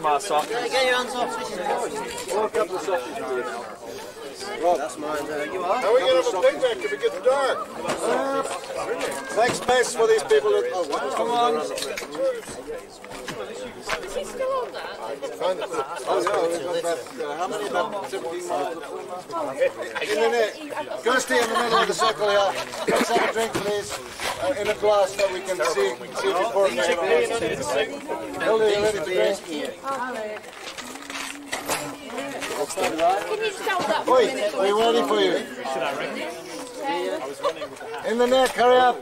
maar soft. Ja, ik heb hier een soft. hands off. That's mine. Uh, you are? How are we going to have a picnic if it gets dark? Make space for these people. That, oh, wow. Come on. Is he still on that? Oh, yeah, we've got about, uh, how many? About 17 miles. In the net. Kirsty in the middle of the circle here. Let's have a drink, please. Uh, in a glass so we can see, see before it Hilda, you ready to drink? next time. Can you just hold that for Wait, a minute? Wait, we're ready for you. Should I ring I was running with the hat. In the neck, hurry up.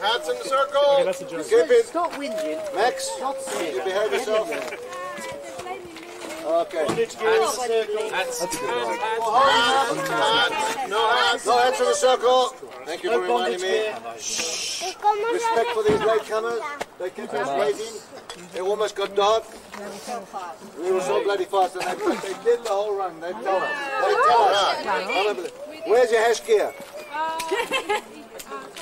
Hats in the circle. Okay, that's a. Keep it. Stop whinging. Max, you behave yourself. Okay. Hats Hands, hands, hands, no hats. No hats in the circle. Thank you for reminding me. Respect for these late comers. They kept us waiting. They almost got dark. We were so bloody fast, and they, they did the whole run. They tell us. They tell us. Where's your hash gear? Uh,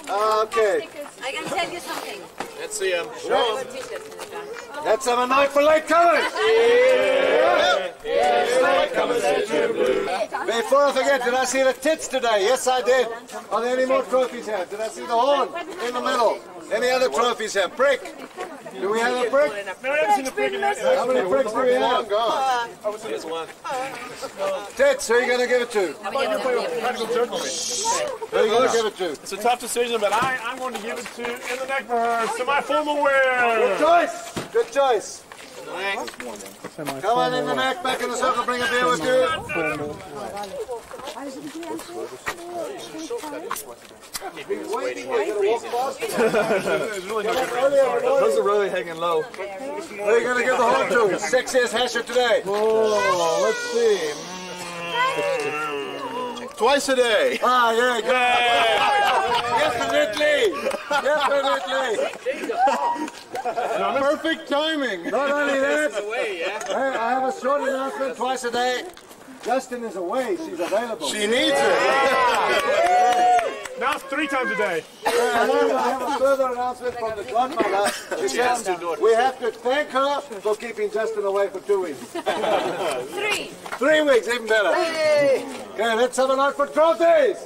ah, okay. I can tell you something. Let's see um, him. Let's have a night for latecomers. Before I forget, did I see the tits today? Yes, I did. Are there any more trophies here? Did I see the horn in the middle? Any other trophies here? Brick. Do we have a brick? No, I haven't seen the pig in that. How many bricks do we have? Oh, gone. Tits, who are you going to give it to? Practical joke on. Who are you going to give it to? It's a tough decision, but I, I'm going to give it to In the Neck for her. Uh, Semi-formal wear. Choice. Good choice. Come on in the neck, back in the circle, bring a beer with you. Those are really hanging low. Who are you going to give the horn to? Sexiest hasher today. Oh, let's see. Twice a day. Ah, yeah, good. Definitely. Yes, definitely. Perfect timing. Not only that, hey, I have a short announcement twice a day. Justin is away. She's available. She needs it. Now it's three times a day. And then I have a further announcement from the godmother. She says we have to thank her for keeping Justin away for two weeks. Three. Three weeks, even better. Okay, let's have a night for trophies.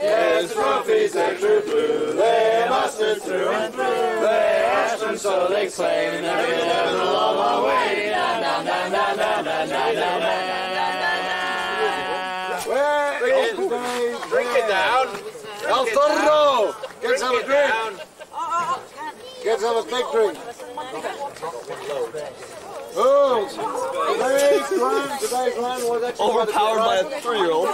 Yes, trophies are true blue. They mastered through and through. They asked and so they claim. Every level along our way. Na, na, na, na, na, na, na, na, na. Where is today's Drink it down. El Zorro. Get some a drink. Get some a big drink. Oh, today's run was actually Overpowered by a three-year-old.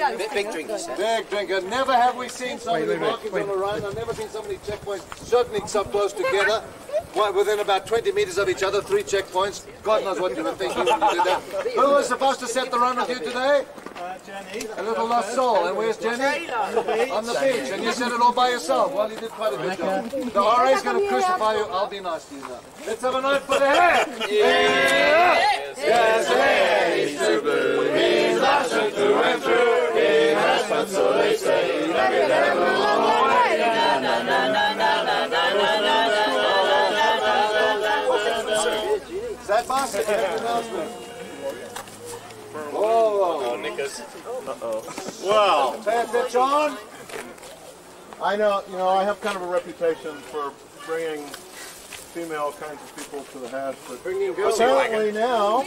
Big drink, you. Big drinker. Never have we seen so many markings on the run. I've never seen so many checkpoints, certainly so close together. One within about 20 meters of each other, three checkpoints. God knows what you were thinking when you did that. Who was supposed to set the run with you today? Uh, Jenny. A little lost soul. And where's Jenny? On the beach. And you said it all by yourself. Well, you did quite a good job. The RA's going to crucify you. I'll be nice to you now. Let's have a night for the hair. Yeah. Yes, hair is too blue. He's through and through. He has fun, so they say. Every level along the way. Na, na, na, na, na, na, na, na, na, na, na, Is that boss? announcement. Oh, Well, pay attention on. I know, you know, I have kind of a reputation for bringing female kinds of people to the hash, but Bringing girls. apparently now,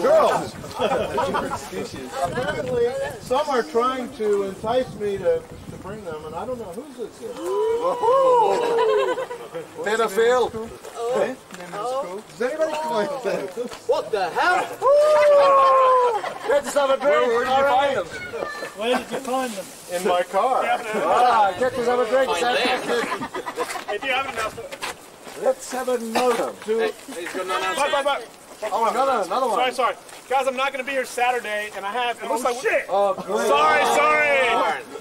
girls. apparently, some are trying to entice me to, to bring them, and I don't know whose this is. Pedophile. Does anybody claim that? What the hell? Let's have a drink. Where did you find them? Where did you find them? In my car. Ah, get us have a drink. Fantastic. Hey, do you have an announcement? Let's have a note. To, Bye, bye, bye. oh, another, another one. sorry. Sorry. Guys, I'm not going to be here Saturday, and I have. It looks like. Shit. Oh, great. Sorry, sorry.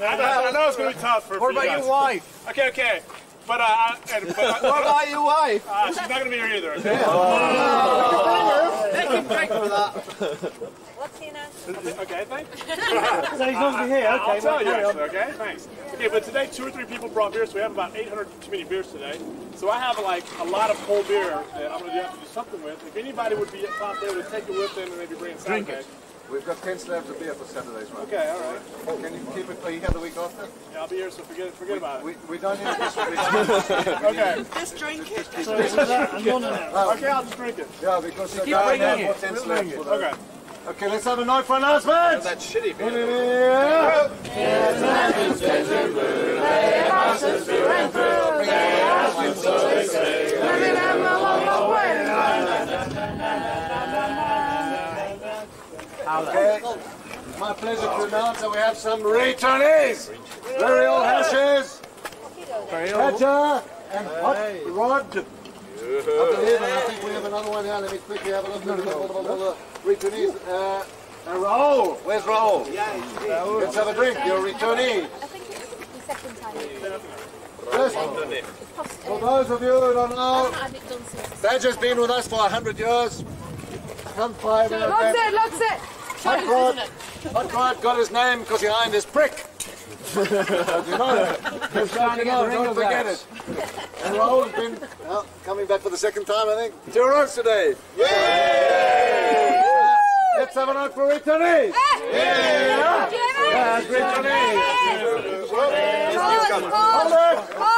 I know, I know it's going to be tough for, What for you about your wife? Okay, okay. But, uh, I, and, but What about your wife? uh, she's not going to be here either. Okay? What's the announcement? Okay, thanks. So he's not here. Okay, I'll Okay, tell well, you actually, okay? Thanks. Okay, but today two or three people brought beer, so we have about 800 too many beers today. So I have like a lot of cold beer that I'm gonna have to do something with. If anybody would be out there to take it with them and maybe bring it Saturday. We've got 10 slabs of beer for Saturday's one. Okay, all right. Can you keep it for you have the week after? Yeah, I'll be here, so forget forget about it. We, we don't need this. We don't Okay, So is that a non-announced? okay, I'll just drink it. yeah, because the guy has more 10 slabs for the- Okay. Okay, let's have a night for announcements. That shitty beer. Yeah. Okay. My pleasure to announce that we have some returnees. Very old hashes. Petter and Hot Rod. I believe, and I think we have another one here. Let me quickly have a look at the returnees. Uh, uh, Raul, where's Raul? Let's have a drink. You're a returnee. I think it's the second time. Yes. For those of you who don't know, I've had it done since. Badger's been with us for 100 years. Come five in Locks it, locks it. Hot Rod, Hot Rod got his name because he ironed his prick. Don't you know that? Just so you know, don't forget it. And Raul's been well, coming back for the second time, I think. Two rows today. Yay! Let's have a note for returnees. Yeah! Yes, returnees. Pause,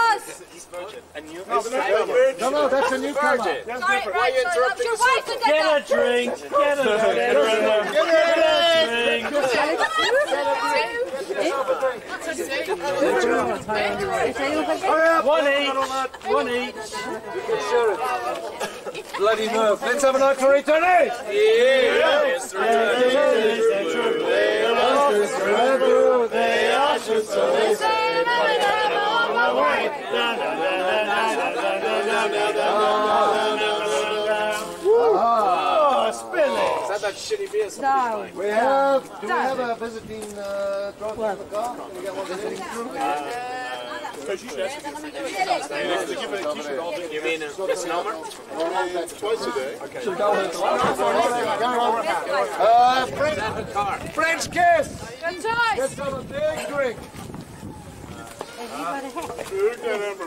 Hold it. pause. No, no, that's a newcomer. Sorry, right, sorry, that's your wife to Get get a drink. Get a drink. Get a drink. One each. One each. Bloody nerve. Let's have a note for returnees. Oh, spill it. Is that that shitty beer? somebody We have, do we have a visiting uh, trophy in the car? Can we get one visiting? You mean a misnomer? Twice a day. Uh, French, French kiss. Good choice. Let's have a big drink.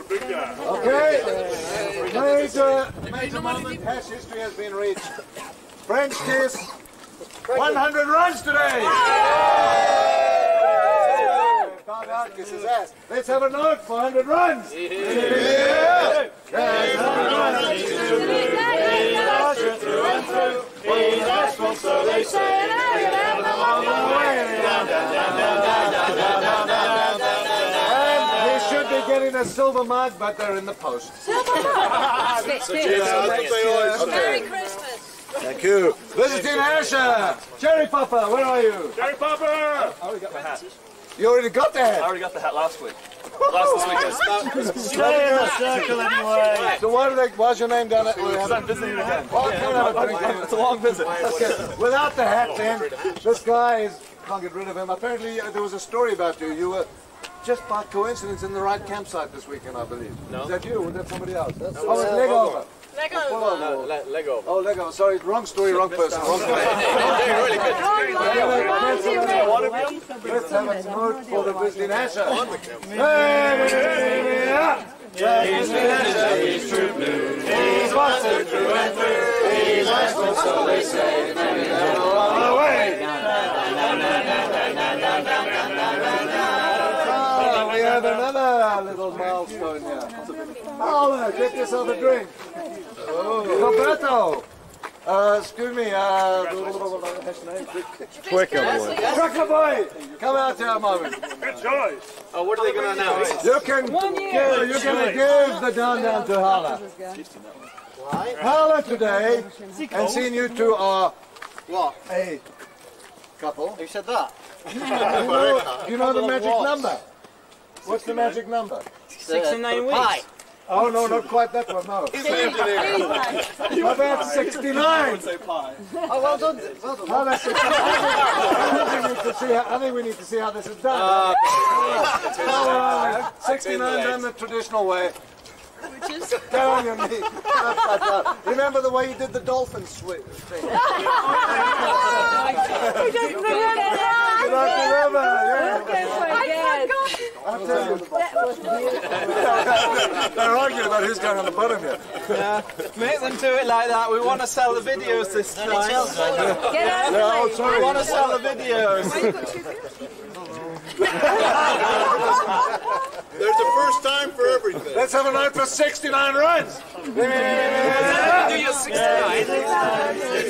Big guy. Okay. Major, major moment. Hash history has been reached. French kiss. 100 runs today. Let's have a note for 100 runs. Yeah. Should be a silver mug, but they're in the post. Merry Christmas. Thank you. Visiting Asher. Cherry Popper, where are you? Jerry Popper! You already got the hat. I already got the hat last week. Last this weekend. Stay in the circle anyway. So why do they, why's your name down there? Because I'm visiting again. Oh, come and have a drink. It's a long visit. Okay, Without the hat, then, this guy is, can't get rid of him. Apparently, uh, there was a story about you. You were just by coincidence in the right campsite this weekend, I believe. No. Is that you? or Was that somebody else? That's oh, it's Lego. No, le- Lego. Oh, Lego. Sorry, wrong story, wrong person. Wrong person. They're really good. Let's have a note for the visiting Asher. Hey, yeah. Oh, we have another little milestone here. Oh, get yourself a drink. Roberto. Uh, excuse me, uh, Quicker boy. Trucker boy, come out here a moment. Good choice. Oh, what are they going to announce? You can, give, you can give the down down to Hala. Hala today, and seeing you two are What? a couple. Who said that? You know, you know the magic number. What's the magic number? Six and nine weeks. Oh no, not quite that one. No. How about 69? Would Say pie. Oh, well done. Well done. How about 69? I think we need to see how, I think we need to see how this is done. Uh, So, uh, 69 done the traditional way. Get on your knees. Remember the way you did the dolphin swim thing? Get off the river, yeah. I'll tell you. They're arguing about who's going on the bottom here. yeah. Make them do it like that. We want to sell the videos this time. Get out of the No, way. We want to sell the videos. There's a first time for everything. Let's have a night for 69 runs. Do your 69.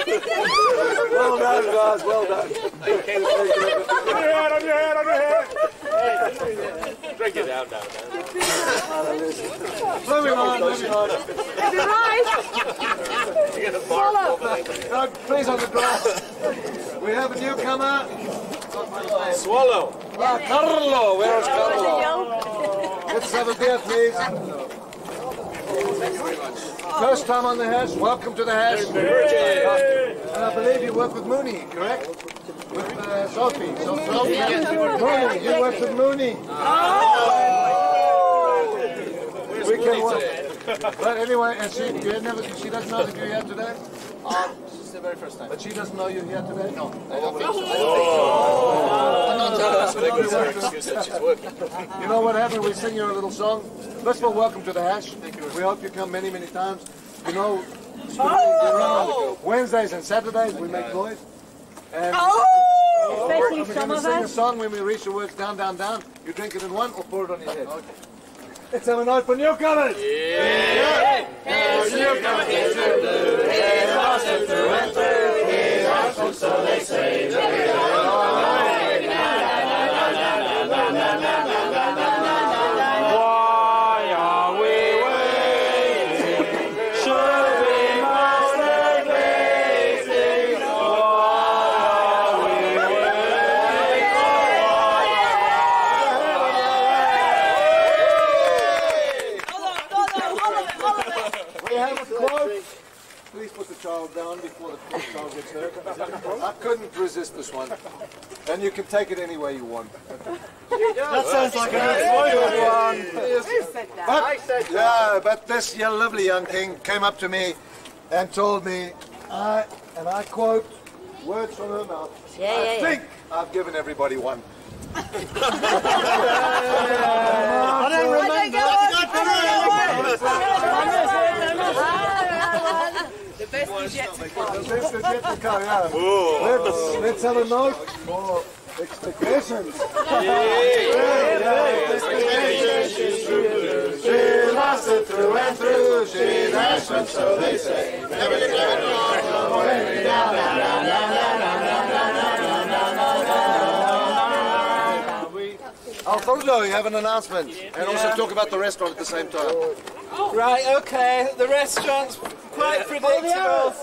Well done, guys. Well done. On your head, on your head, on your head. Drink it down, down, down. Moving on, moving on. You're right. Swallow. No, please on the grass. We have a newcomer. Swallow. Ah, Carlo. Where's Carlo? Let's have a beer, please. First time on the hash. Welcome to the hash. And I believe you work with Mooney, correct? With uh, Sophie. So Sophie, Mooney, you work with Mooney. Oh! We can work. But anyway, and she, you never, she doesn't know that you're here today? Um, It's the very first time. But she doesn't know you're here today? No. She's working. You know what happened? We sing you a little song. First of all, welcome to the hash. Thank you. We hope you come many, many times. You know, around Wednesdays and Saturdays we make noise. And Especially we're some going to of sing a song when we reach the words down, down, down. You drink it in one or pour it on your head. Let's have a night for newcomers. Why We have a quote. Please put the child down before the poor child gets hurt. I couldn't resist this one. And you can take it any way you want. That sounds like an good one. Who said that? But, yeah, but this young, lovely young king came up to me and told me, I, and I quote, words from her mouth, Yeah, I yeah, yeah. think I've given everybody one. I don't remember. The best is yet to come. This is yet to come, yeah. Let's, let's have a note for expectations. She lost it through and through. She's Ashland, so they say. Alfonso, you have an announcement, and also talk about the restaurant at the same time. Right, okay. The restaurant's quite predictable.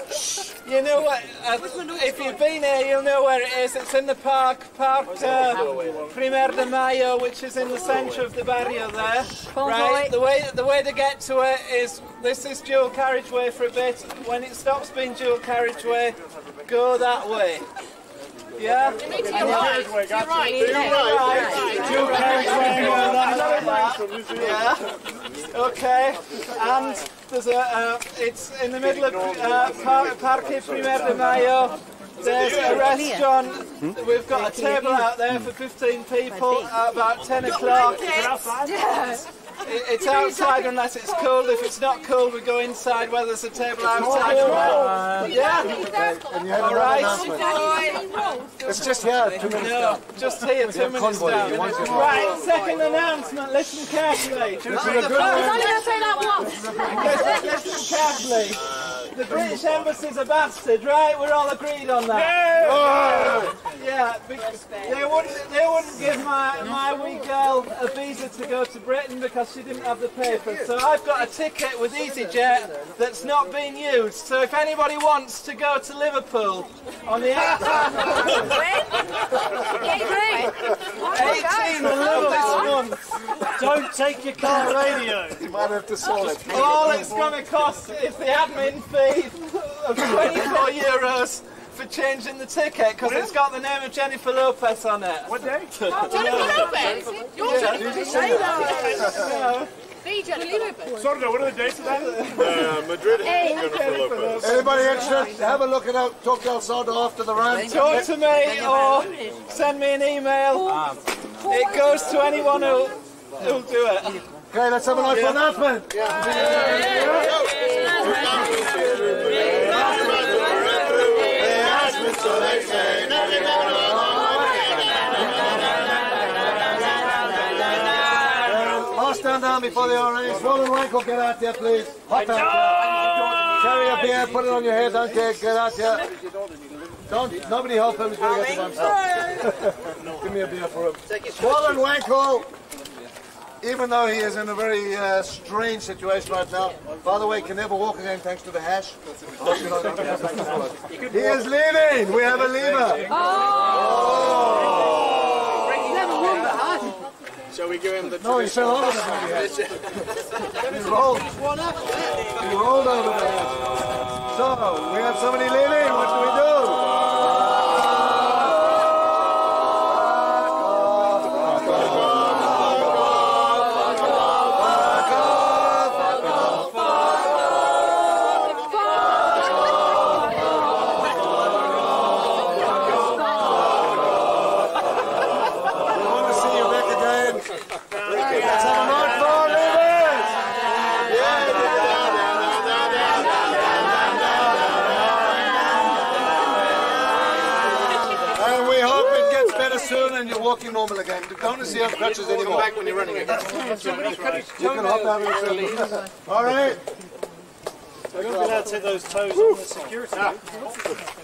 You know what? Uh, if you've been here, you'll know where it is. It's in the park, Park uh, Primer de Mayo, which is in the centre of the barrio there. Right. The way the way to get to it is this is dual carriageway for a bit. When it stops being dual carriageway, go that way. Yeah. Carriageway, got you. Dual carriageway, go that way. Yeah. Okay. And there's a. Uh, it's in the middle of uh, Par- Parque Primer de Mayo. There's a restaurant. We've got a table out there for 15 people at about 10 o'clock. It- It's outside unless it's cold. If it's not cold, we go inside whether there's a table outside. Yeah. And you have All another right. It's just here, two minutes No, down. just here, two minutes convoy, down. you want to- Right, second announcement. Listen carefully. I was only going to say that once. Listen, listen carefully. The British Embassy's a bastard, right? We're all agreed on that. Yeah, because they wouldn't, they wouldn't give my, my wee girl a visa to go to Britain because she didn't have the papers. So I've got a ticket with EasyJet that's not been used. So if anybody wants to go to Liverpool on the 18th, Hey, 18th of this month, Don't take your car radio. You might have to sell it. All it's going to cost is the admin fee of 24 euros for changing the ticket because it's got the name of Jennifer Lopez on it. What day? Jennifer Lopez? You're Jennifer Lopez. The Jennifer Lopez. What are the dates of that? Uh, Madrid has Jennifer Lopez. Anybody interested? Have a look at out. Talk to El Sordo after the run. Talk to me or send me an email. It goes to anyone who'll, who'll do it. Okay, let's have a nice announcement. Last stand down before the orange. Swollen Rankle, get out there, please. Hop out. Carry a beer, put it on your head, don't care, get out there. Don't, nobody help him, he's going to get. Give me a beer for him. Swollen Wankle, even though he is in a very uh, strange situation right now, by the way, can never walk again thanks to the hash. He is leaving. We have a lever. Shall we give him the No, he fell over the hash. He rolled. He rolled over the hash. So, we have somebody leaving. What do we do? And we hope it gets better soon and you're walking normal again. Don't want to see on crutches anymore. back when you're running again? You can hop out of the All right. We're be allowed to take those toes on the security. Ah.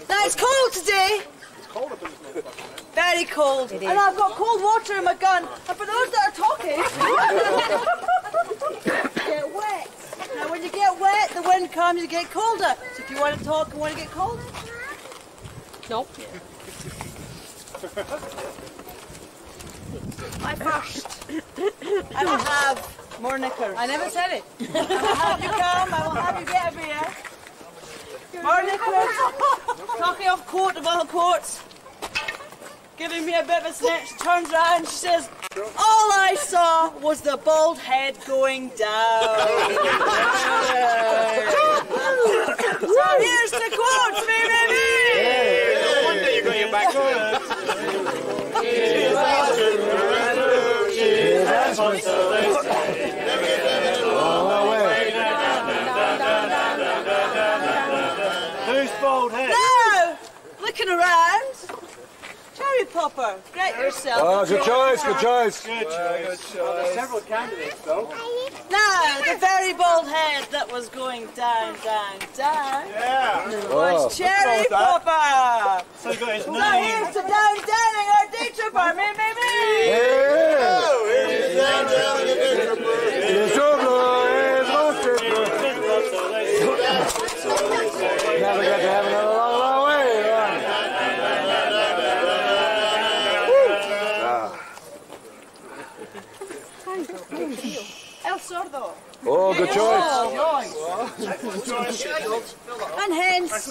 Now it's cold today. It's cold up in this motherfucker. Very cold. And I've got cold water in my gun. And for those that are talking, get wet. Now when you get wet, the wind comes, and you get colder. So if you want to talk and want to get colder, nope. My first. I will have more knickers. I never said it. I will have you come. I will have you get a beer. More knickers. Talking off court of all courts. Giving me a bit of a snitch. Turns around. She says, "All I saw was the bald head going down." so here's the quote, Who's bald head? Now, looking around. Cherry popper, get yourself. Oh, good choice, good choice. Several candidates, though. Now, the very bald head that was going down, down, down Yeah. was oh. Cherry Popper. So you got his Now here's to down, downing our day tripper, me, me, me. Yeah. It's over, it's over. Never get to have another long, long way. right? El Sordo. Oh, good choice. And hence,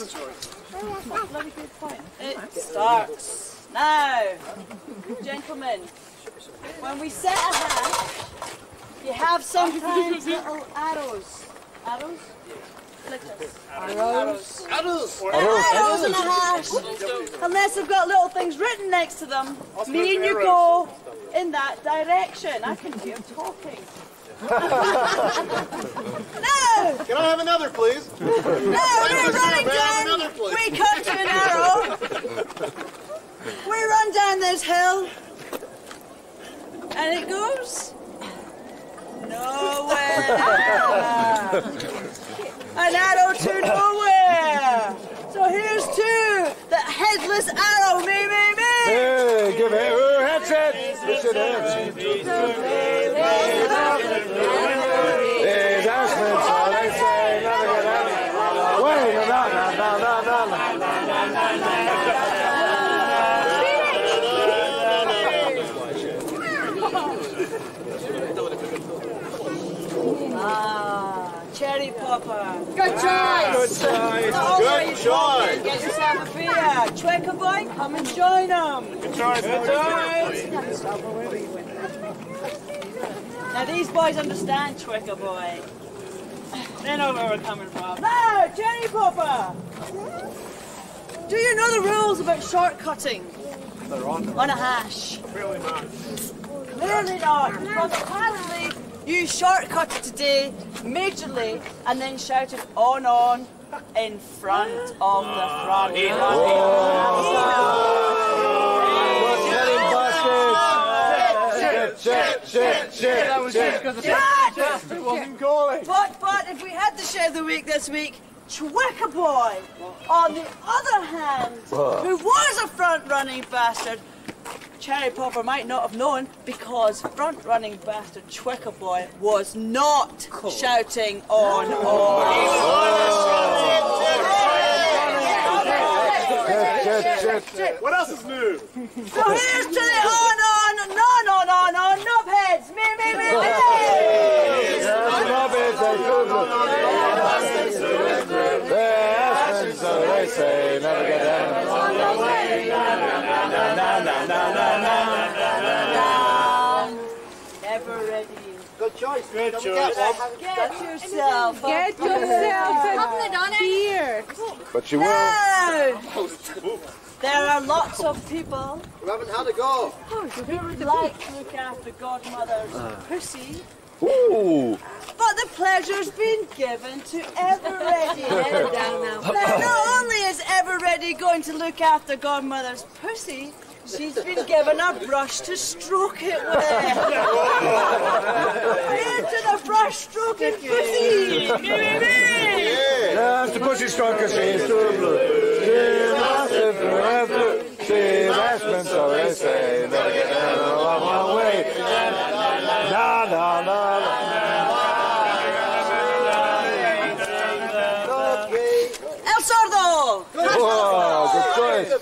it starts. Now, gentlemen, when we set a hash, you have sometimes little arrows. Arrows? Flickers. Arrows. Arrows. Arrows in a hash. Unless they've got little things written next to them, me and you go in that direction. I can hear talking. no! Can I have another, please? No, we're running down. We come to an arrow. We run down this hill. And it goes nowhere. An arrow to nowhere. So here's to the headless arrow. Me, me, me. Hey, give it. Headset. Push it in. There's Ashland, so they say never get out. Wait, no, no, no, no, no, no. Ah, cherry popper. Good choice. Oh, Good you choice. Get yourself a beer. Twicker boy, come and join them. Good choice. Good choice. Now these boys understand Twicker boy. They know where we're coming from. Now, Jenny popper. Do you know the rules about shortcutting They're on On a hash? Really not. Clearly not, because apparently you shortcutted today majorly and then shouted on on in front of the front. Shit, shit, shit, shit. That was just because wasn't calling. But, but if we had the show of the week this week, Chwicka Boy, on the other hand, who was a front running bastard, Cherry Popper might not have known because front running bastard Chwicka Boy was not shouting on Shit, shit, shit. What else is new? So here's to the on on, non on on on, knobheads, me me me me! Yes, love it, they good. Yes, so they say, never get down. Never ready. Good choice. Good choice. Get yourself. a Get beer. yourself a beer. But you will. There are lots of people We haven't had a go. who would like to look after godmother's pussy, Ooh. but the pleasure's been given to Everready. now, not only is Everready going to look after godmother's pussy, she's been given a brush to stroke it with. Into the brush stroking pussy. Yes, the pussy stroker, she's too blue. She must live forever. She must been so they say,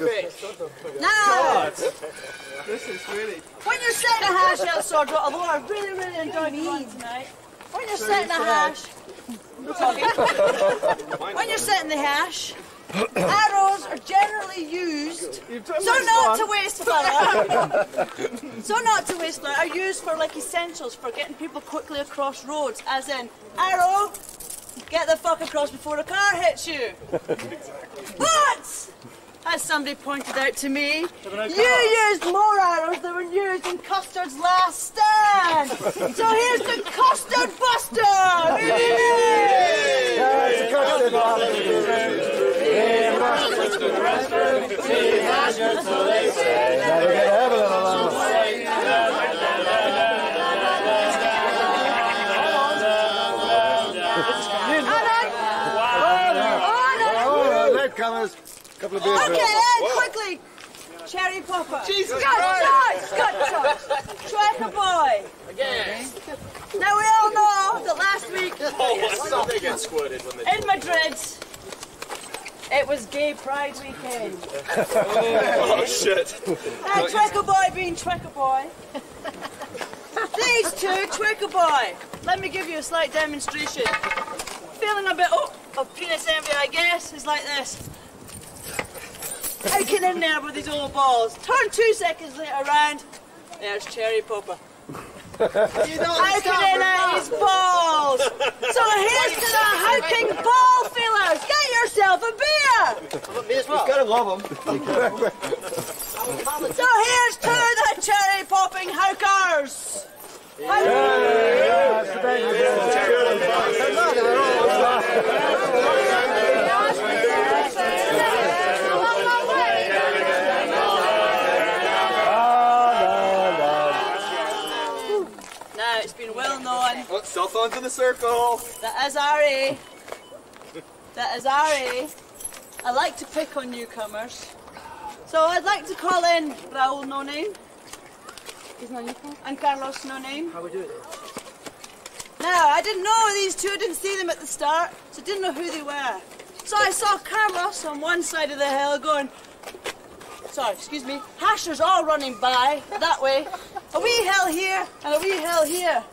good choice. Good. Now, when you're setting a hash, El Sordo, although I really, really enjoyed the one tonight, when you're setting a hash, when you're setting the hash, arrows are generally used, so not to waste fire, so not to waste fire, are used for like essentials, for getting people quickly across roads, as in, arrow, get the fuck across before a car hits you. But, as somebody pointed out to me, you used more arrows than were used in Custard's last stand. So here's the Custard Buster! Okay, and quickly, Cherry Popper. Jesus Scott Scott, Scott Tracker Boy. Again. Now we all know that last week oh, They get squirted when they in Madrid, it was Gay Pride weekend. Oh shit. Now, Twicker Boy being Twicker Boy. These two, Twicker Boy. Let me give you a slight demonstration. Feeling a bit oh, of penis envy, I guess, is like this. I get in there with these old balls. Turn two seconds later around. There's Cherry Popper. I get in at his balls. So here's to the hulking ball fillers. Get yourself a beer. We've got to love them. So here's to the cherry popping hokers. Now it's been well known Cell phones in the circle. that as RA, that as RA, I like to pick on newcomers. So I'd like to call in Raul No Name. And Carlos No Name. How we do it? Now, I didn't know these two, I didn't see them at the start, so I didn't know who they were. So I saw Carlos on one side of the hill going, sorry, excuse me, hashers all running by that way. A wee hill here and a wee hill here.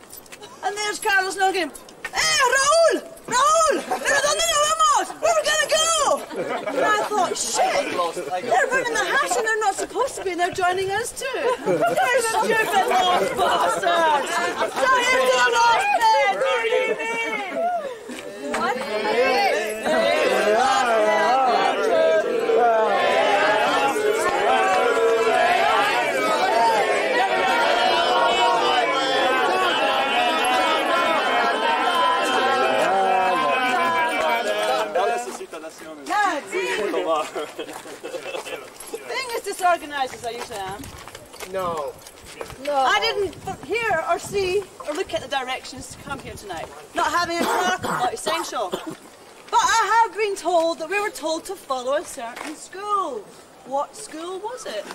And there's Carlos looking. Hey, eh, Raúl! ¡Raúl! ¿Pero dónde nos vamos? Where are we gonna go? And I thought, shit! They're running the house and they're not supposed to be, and they're joining us too. They're stupid lost bastards! Giant lost you? Being as disorganized as I usually am, No. No. I didn't hear or see or look at the directions to come here tonight. Not having a car, not essential. But I have been told that we were told to follow a certain school. What school was it?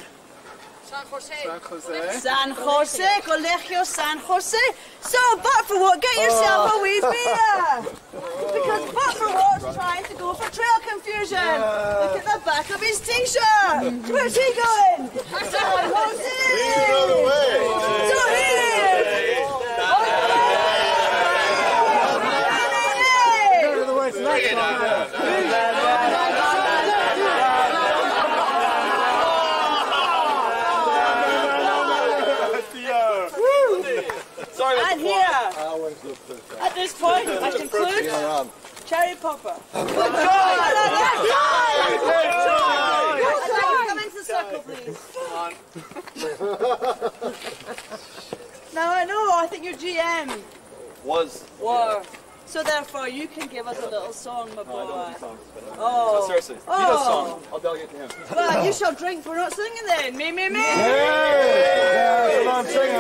San Jose. San Jose, Colegio San Jose. So, but for what, get yourself a wee beer. Because but for what's trying to go for trail confusion. Look at the back of his t-shirt. Where's he going? San Jose. So here. Sorry, And here, at this point, I conclude Cherry Popper. Good Come into the circle, please. now I know, I think you're GM. was. War. So therefore, you can give us a little song, my I don't boy. do songs. Oh. No, Oh. seriously. He Oh. does songs. I'll delegate to him. Well, you shall drink We're not singing then. Me, me, me. Hey! Come on, sing it.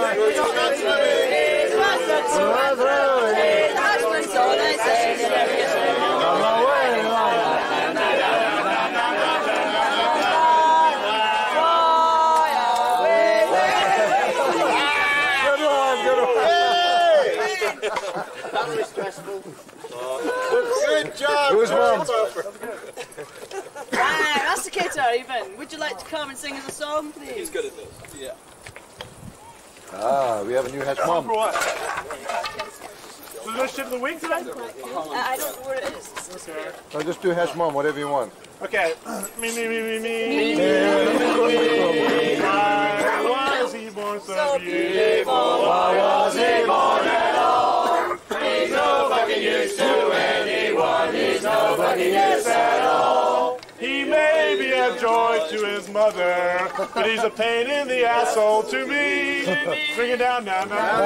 Husband, so they say. On my way, on. Good one, good one. Good job. Who's mom? Right, Rusticator, even. Would you like to come and sing us a song, please? He's good at this. Yeah. Ah, we have a new hash mom. For what? So is this ship of the week today? I I don't know where it is. So just do hash mom, whatever you want. Okay. Me, me, me, me, me. Why was he born so beautiful? He may be a joy to his mother, but he's a pain in the asshole to me. Bring it down, down, down.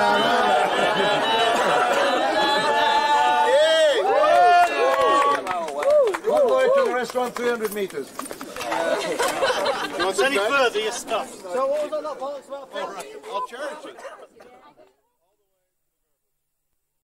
One boy to the restaurant, 300 meters. If it's any further, you're stuffed. So what was that? All right, I'll cherish it.